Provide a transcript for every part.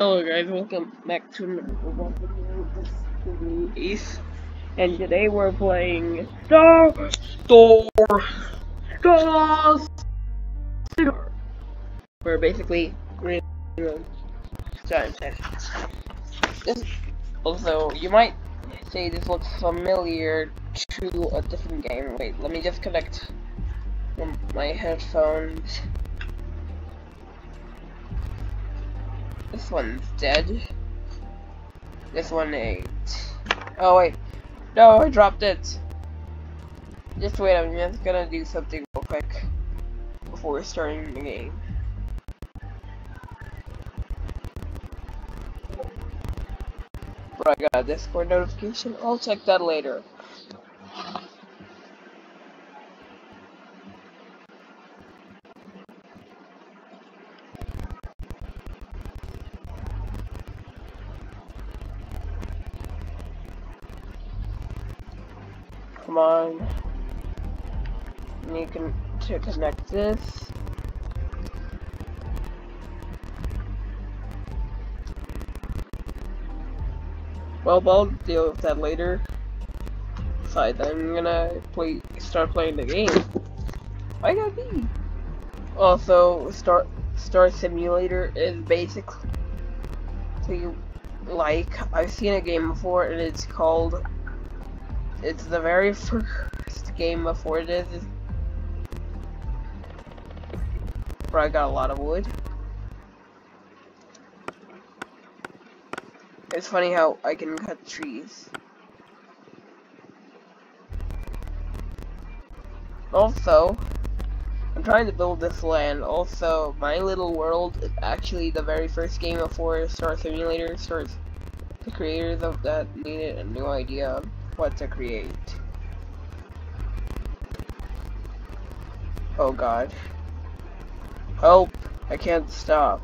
Hello guys, welcome back to another video. This is Ace, and today we're playing Star Store Star. We're basically green giant. This also you might say this looks familiar to a different game. Wait, let me just connect my headphones. This one's dead. This one ate. Oh wait. No, I dropped it. Just wait, I'm just gonna do something real quick before starting the game. But I got a Discord notification. I'll check that later. On. Need con to connect this. Well, I'll deal with that later. Besides, I'm gonna play, start playing the game. Why gotta be? Also, Star Star Simulator is basically like I've seen a game before, and it's called it's the very first game before this. Where I got a lot of wood. It's funny how I can cut trees. Also, I'm trying to build this land. Also, My Little World is actually the very first game before Star Simulator starts. The creators of that needed a new idea what to create. Oh god. Help! I can't stop.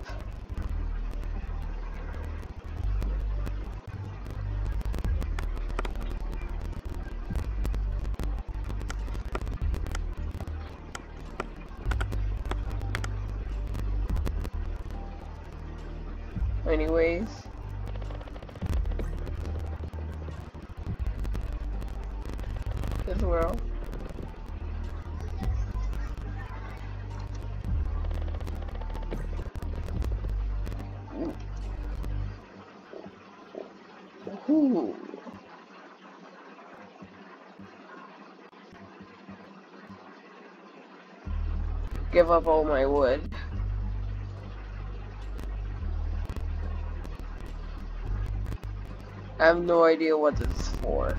Anyways. as well. Give up all my wood. I have no idea what this is for.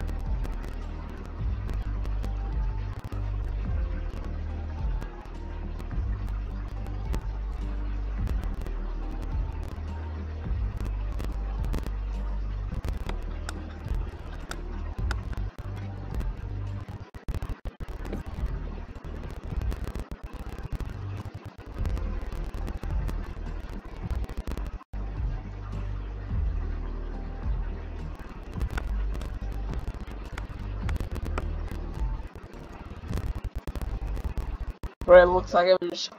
Where it looks like I'm just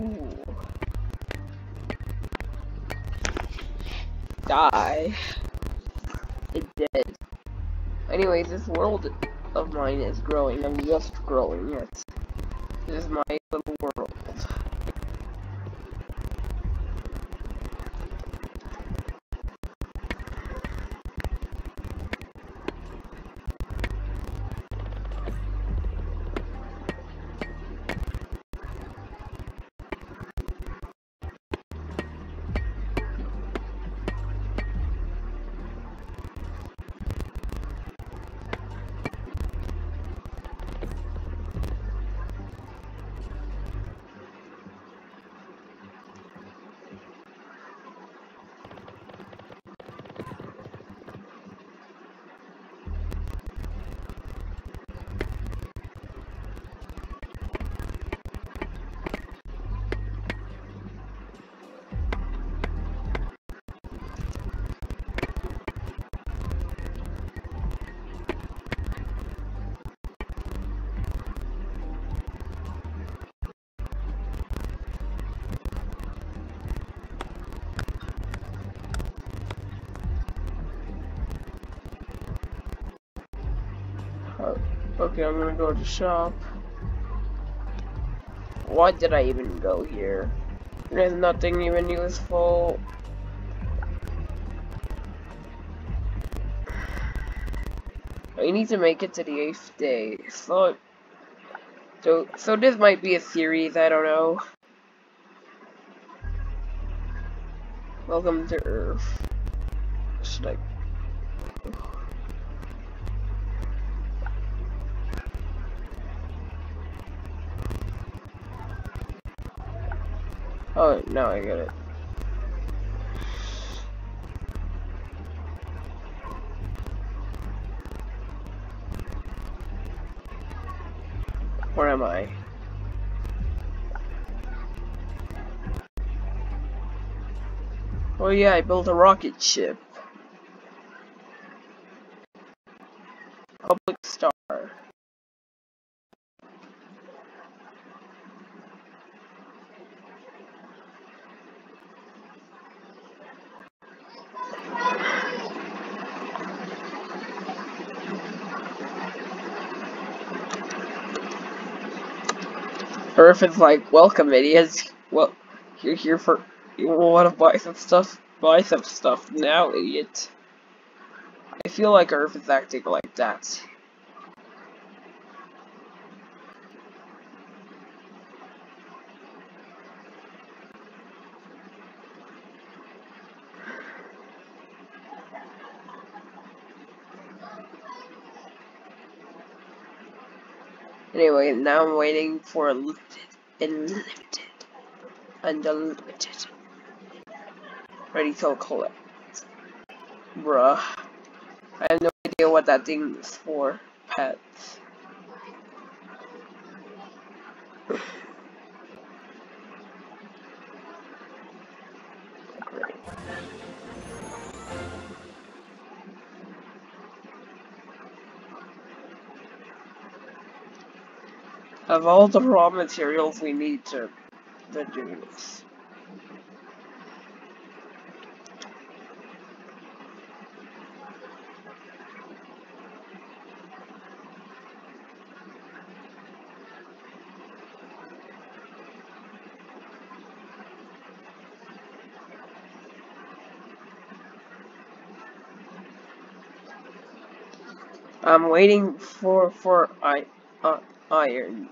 Ooh. Die. It did. Anyways, this world of mine is growing. I'm just growing, yes. This is my little world. Okay, I'm gonna go to shop. Why did I even go here? There's nothing even useful. I need to make it to the eighth day. So, so, so this might be a series. I don't know. Welcome to Earth. Should I? Oh, now I get it. Where am I? Oh yeah, I built a rocket ship. Public Star. Earth is like, welcome idiots. Well, you're here for, you want to buy some stuff? Buy some stuff now, idiot. I feel like Earth is acting like that. Anyway, now I'm waiting for a limited, unlimited, unlimited. Ready to collect. Bruh. I have no idea what that thing is for. Pets. Have all the raw materials we need to, to do this. I'm waiting for for I uh, iron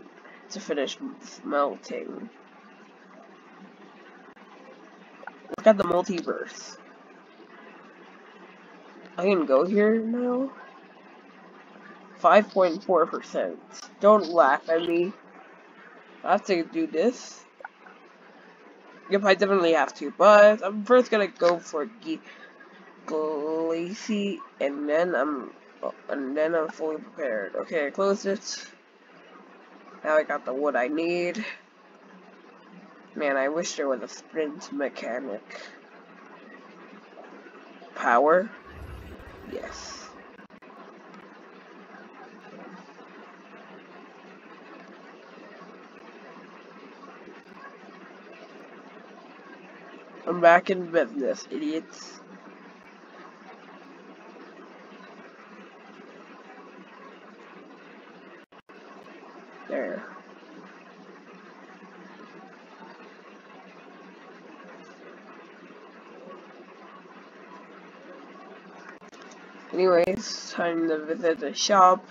to finish melting. Look at the multiverse. I can go here now. 5.4%. Don't laugh at me. I have to do this. Yep, I definitely have to, but I'm first gonna go for Ge Glacy, and then I'm Oh, and then I'm fully prepared. Okay, I closed it. Now I got the wood I need. Man, I wish there was a sprint mechanic. Power? Yes. I'm back in business, idiots. Anyways, time to visit the shop.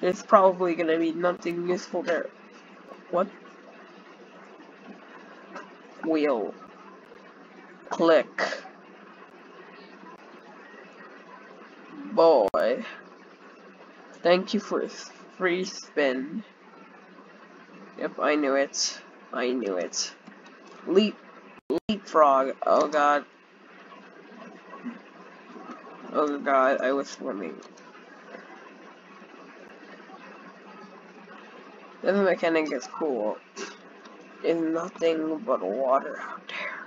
There's probably gonna be nothing useful there. What? Wheel. Click. Boy. Thank you for free spin. Yep, I knew it. I knew it. Leap. Leapfrog. Oh god. Oh god, I was swimming. This mechanic is cool. There's nothing but water out there.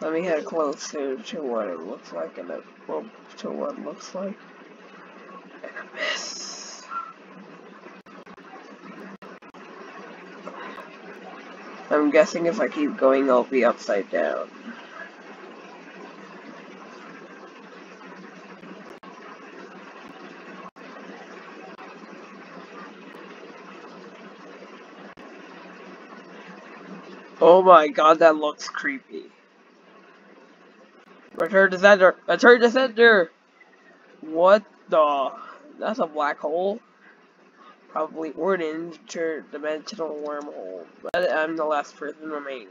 Let me head closer to what it looks like and well, to what it looks like. An abyss. I'm guessing if I keep going, I'll be upside down. Oh my god, that looks creepy. Return to center. Return to center. What the? That's a black hole. Probably or an interdimensional wormhole. But I'm the last person remaining.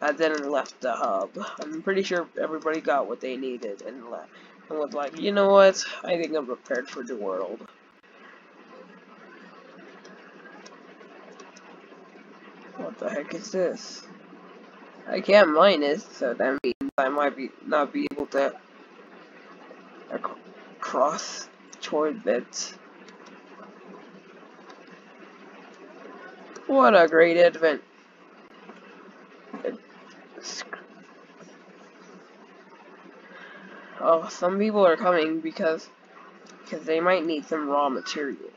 I didn't left the hub. I'm pretty sure everybody got what they needed and left. And was like, you know what? I think I'm prepared for the world. What the heck is this? I can't mine it, so that means I might be not be able to uh, cross toward it. What a great advent. Oh, some people are coming because because they might need some raw material.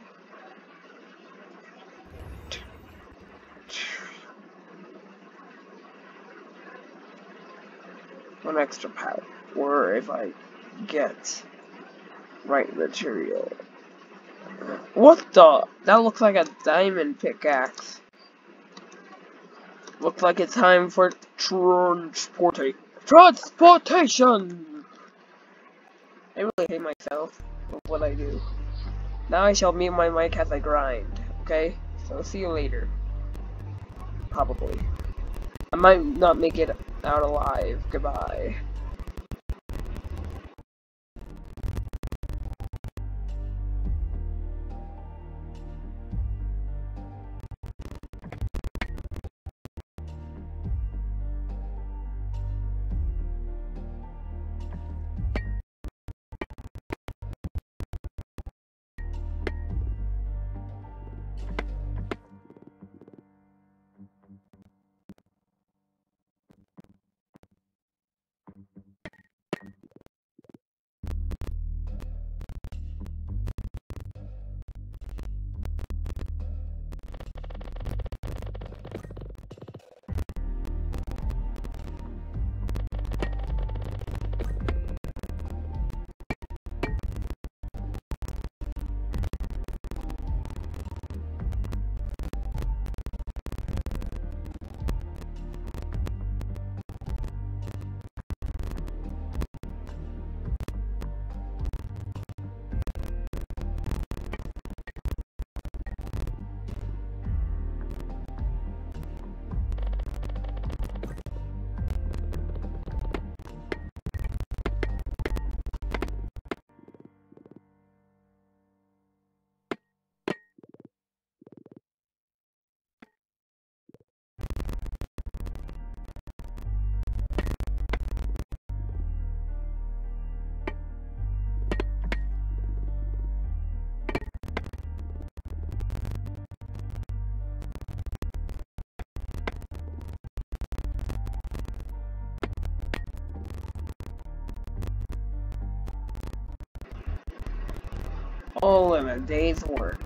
One extra power, or if I get right material. What the? That looks like a diamond pickaxe. Looks like it's time for transportation. Transportation! I really hate myself with what I do. Now I shall mute my mic as I grind, okay? So see you later. Probably. I might not make it out alive. Goodbye. All in a day's work.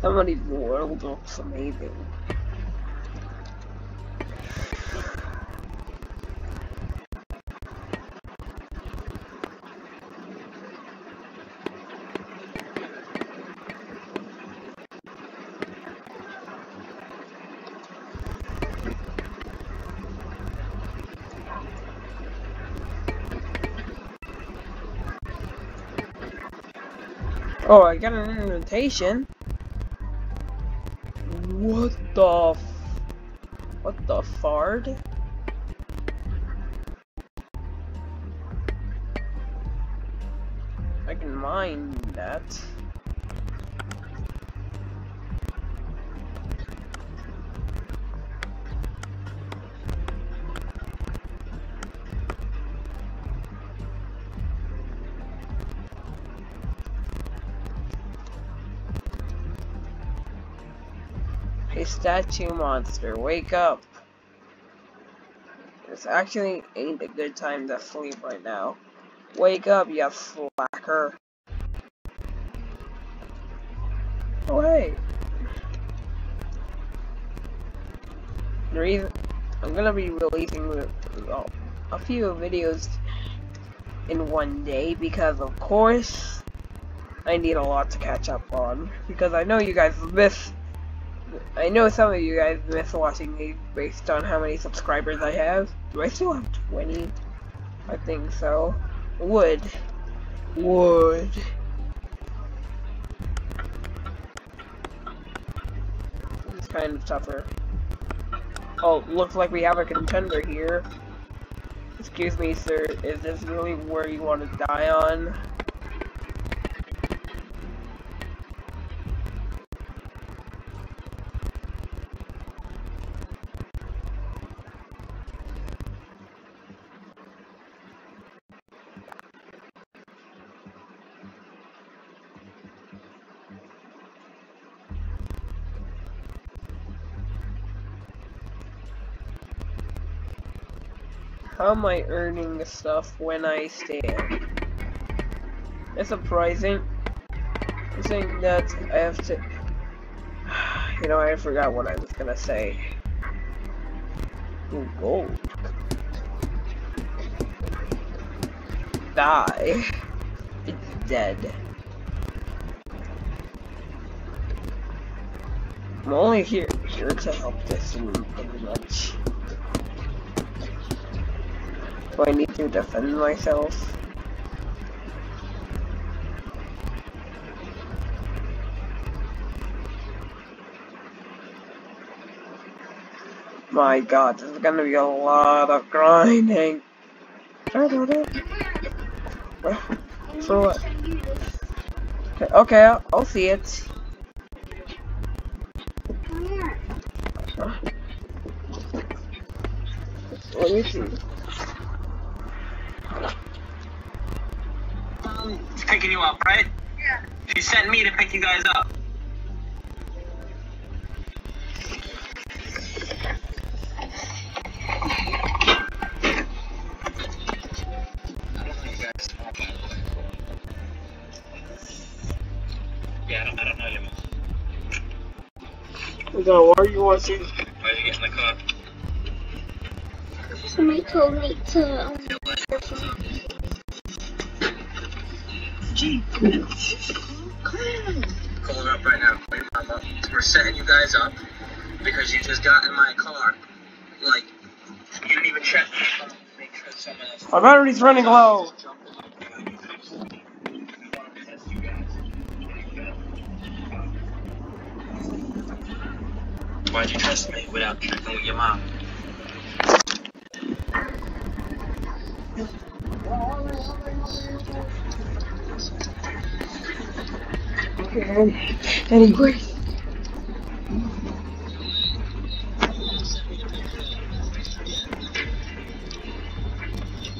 Somebody's world looks amazing. Oh, I got an invitation. What the What the fard? I can mine that. a statue monster. Wake up! This actually ain't a good time to sleep right now. Wake up, you slacker! Oh, hey! The reason I'm gonna be releasing a few videos in one day because, of course, I need a lot to catch up on. Because I know you guys missed I know some of you guys miss watching me based on how many subscribers I have. Do I still have 20? I think so. Would. Would. It's kind of tougher. Oh, looks like we have a contender here. Excuse me, sir. Is this really where you want to die on? How am I earning stuff when I stand? It's surprising. I think that I have to... You know, I forgot what I was gonna say. Ooh, gold. Die. It's dead. I'm only here, here to help this room, pretty much. Do I need to defend myself? My god, this is gonna be a lot of grinding. For what? Okay, okay I'll, I'll see it. Let me see. Picking you up, right? Yeah. She sent me to pick you guys up. Yeah, I don't, know you, man. Why are you watching? Why did you get in the car? Somebody told me to um, Call her up right now. Call mom up. We're setting you guys up because you just got in my car. Like, you didn't even check. Make sure someone else. My battery's running low. Why'd you trust me without checking with your mom?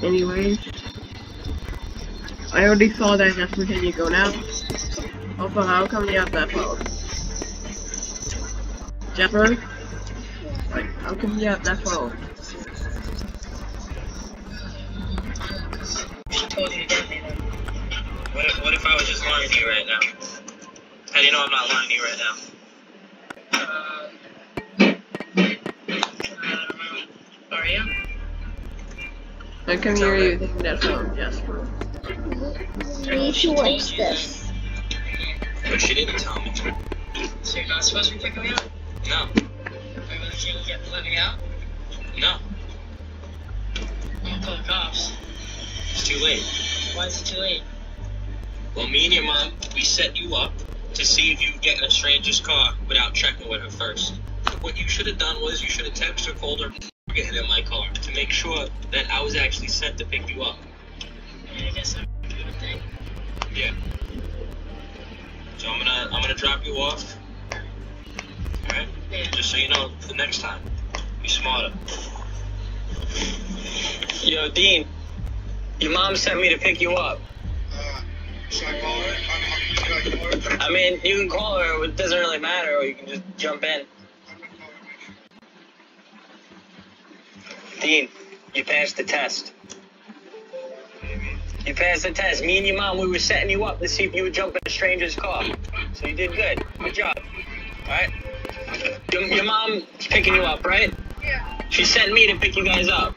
Anyway. I already saw that Jasper, can you go now? Also, how come you have that phone? Jasper? Like, how come you have that phone? How come you're using that phone, Jasper? you need to watch this. But she didn't tell me. So you're not supposed to be picking me up? No. Are you really get living out? No. I'll call the cops. It's too late. Why is it too late? Well, me and your mom, we set you up to see if you get in a stranger's car without checking with her first. What you should have done was you should have texted or called her getting in my car to make sure that I was actually sent to pick you up. Yeah, I guess I'm doing a thing. Yeah. So I'm gonna I'm gonna drop you off. Alright? Yeah. Just so you know the next time. Be smarter. Yo, Dean. Your mom sent me to pick you up. Uh, should I? Should I call her? I mean, you can call her, it doesn't really matter, or you can just jump in. I'm gonna call her. Dean, you passed the test. You passed the test. Me and your mom, we were setting you up to see if you would jump in a stranger's car. So you did good. Good job. Alright? Your, your mom's picking you up, right? Yeah. She sent me to pick you guys up.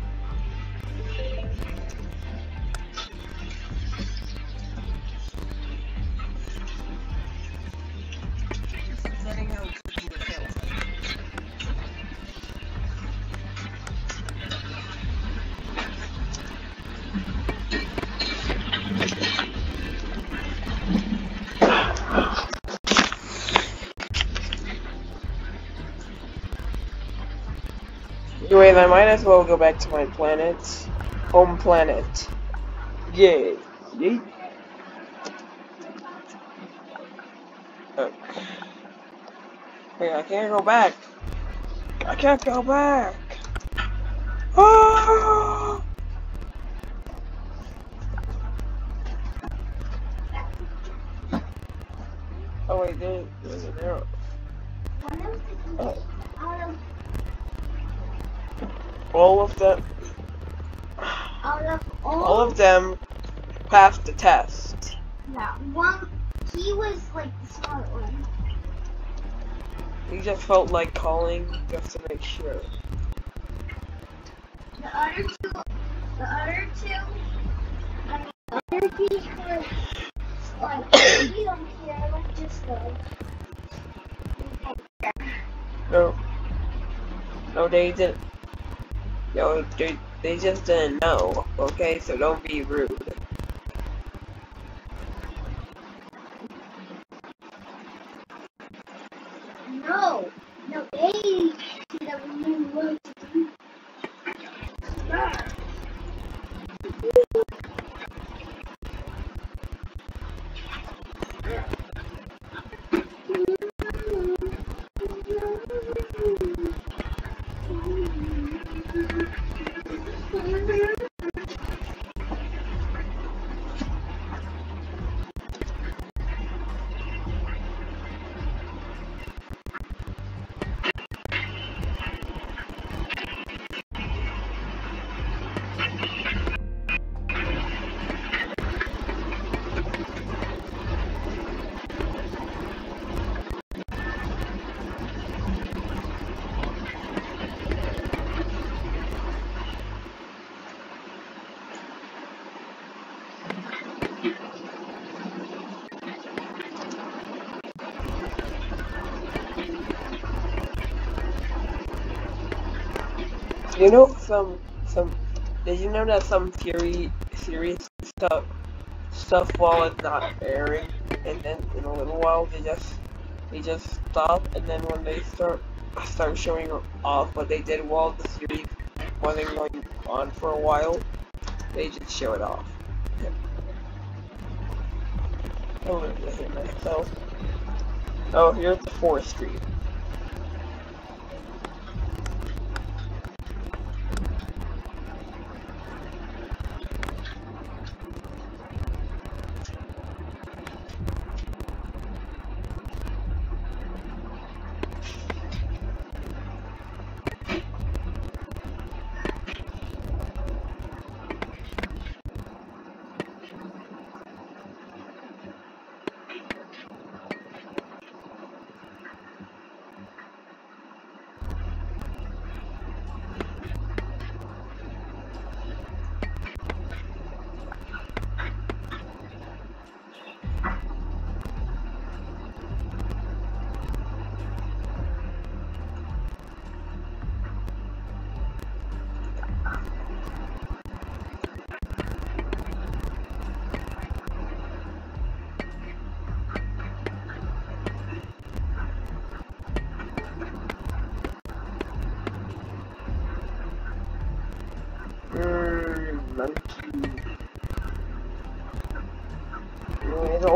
Anyway, I might as well go back to my planet. Home planet. Yay. Yay. Oh. Hey, I can't go back. I can't go back. Passed the test. yeah, one, he was like the smart one. He just felt like calling just to make sure. The other two, the other two, I mean, the other two were like, we don't care, let's just go. No. No, they didn't. Yo, they, they just didn't know, okay? So don't be rude. You know some some did you know that some theory serious stuff stuff while it's not airing and then in a little while they just they just stop and then when they start start showing off what they did while the series wasn't going on for a while, they just show it off. Oh, hit myself. Oh, here's the forestry. Mmm,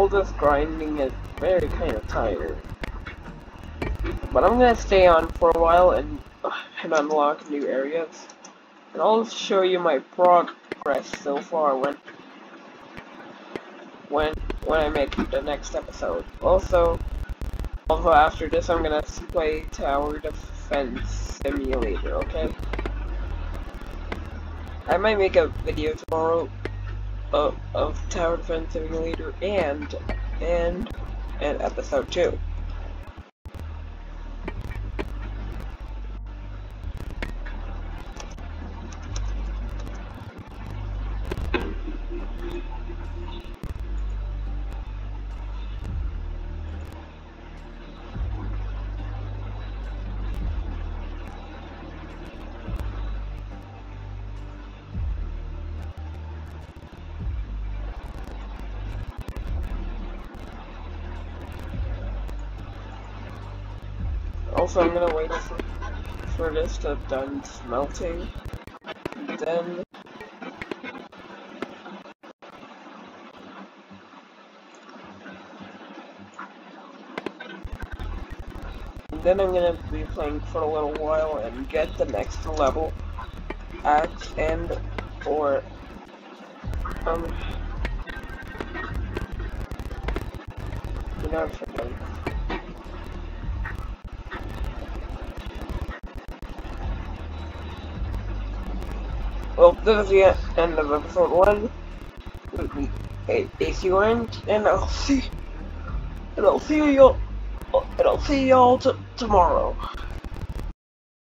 this grinding is very kind of tired. But I'm gonna stay on for a while and, uh, and unlock new areas. And I'll show you my progress so far when when when I make the next episode. Also, although after this I'm gonna play Tower Defense Simulator, okay? I might make a video tomorrow of, of Tower Defense Simulator and and and episode two. Also, I'm gonna wait for, for this to have done smelting. Then then I'm gonna be playing for a little while and get the next level axe and or um you know Well, this is the end of episode one. You are and I'll see, and I'll see you, and I'll see y'all tomorrow.